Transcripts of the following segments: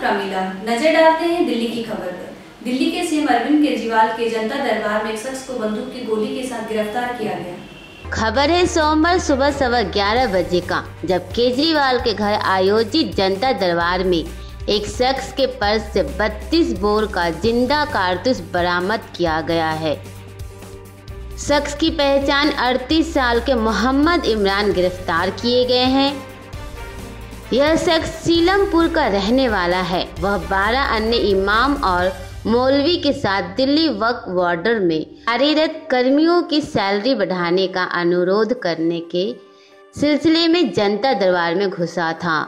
प्रमीला। नज़र डालते हैं दिल्ली की खबर पर। दिल्ली के सीएम अरविंद केजरीवाल के जनता दरबार में एक शख्स को बंदूक की गोली के साथ गिरफ़्तार किया गया। खबर है सोमवार सुबह सवा ग्यारह बजे का, जब केजरीवाल के घर आयोजित जनता दरबार में एक शख्स के पर्स से 32 बोर का ज़िंदा कारतूस बरामद किया गया है। शख्स की पहचान 38 साल के मोहम्मद इमरान गिरफ़्तार किए गए हैं। यह शख्स सीलमपुर का रहने वाला है। वह बारह अन्य इमाम और मौलवी के साथ दिल्ली वक्फ बॉर्डर में कार्यरत कर्मियों की सैलरी बढ़ाने का अनुरोध करने के सिलसिले में जनता दरबार में घुसा था।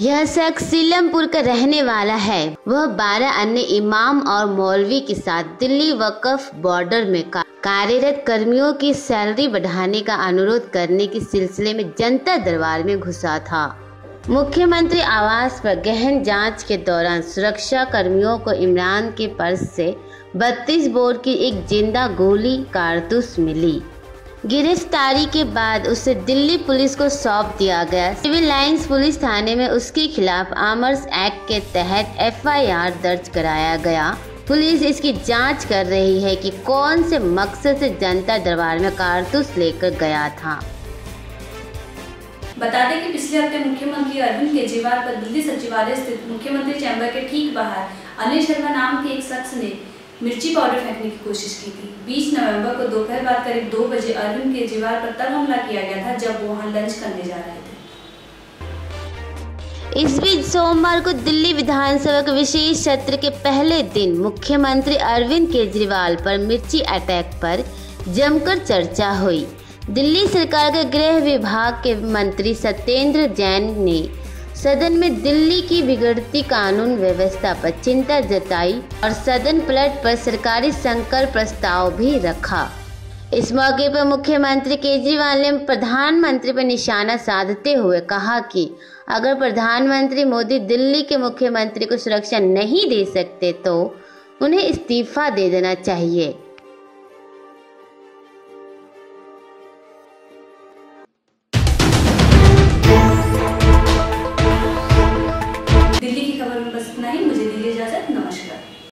यह शख्स सीलमपुर का रहने वाला है। वह बारह अन्य इमाम और मौलवी के साथ दिल्ली वक्फ बॉर्डर में कार्यरत कर्मियों की सैलरी बढ़ाने का अनुरोध करने के सिलसिले में जनता दरबार में घुसा था। मुख्यमंत्री आवास पर गहन जाँच के दौरान सुरक्षा कर्मियों को इमरान के पर्स से 32 बोर की एक ज़िंदा गोली कारतूस मिली। गिरफ्तारी के बाद उसे दिल्ली पुलिस को सौंप दिया गया। सिविल लाइंस पुलिस थाने में उसके खिलाफ आमर्स एक्ट के तहत एफआईआर दर्ज कराया गया। पुलिस इसकी जाँच कर रही है कि कौन से मकसद से जनता दरबार में कारतूस लेकर गया था। बता दें कि पिछले हफ़्ते मुख्यमंत्री अरविंद केजरीवाल पर दिल्ली सचिवालय स्थित मुख्यमंत्री चैम्बर के ठीक बाहर अनिल शर्मा नाम के एक शख्स ने मिर्ची पाउडर फेंकने की कोशिश की थी। 20 नवंबर को दोपहर बाद करीब दो बजे अरविंद केजरीवाल पर तब हमला किया गया था, जब वो वहाँ लंच करने जा रहे थे। इस बीच सोमवार को दिल्ली विधानसभा के विशेष सत्र के पहले दिन मुख्यमंत्री अरविंद केजरीवाल पर मिर्ची अटैक पर जमकर चर्चा हुई। दिल्ली सरकार के गृह विभाग के मंत्री सत्येंद्र जैन ने सदन में दिल्ली की बिगड़ती कानून व्यवस्था पर चिंता जताई और सदन पलट पर सरकारी संकल्प प्रस्ताव भी रखा। इस मौके पर मुख्यमंत्री केजरीवाल ने प्रधानमंत्री पर निशाना साधते हुए कहा कि अगर प्रधानमंत्री मोदी दिल्ली के मुख्यमंत्री को सुरक्षा नहीं दे सकते तो उन्हें इस्तीफा दे देना चाहिए।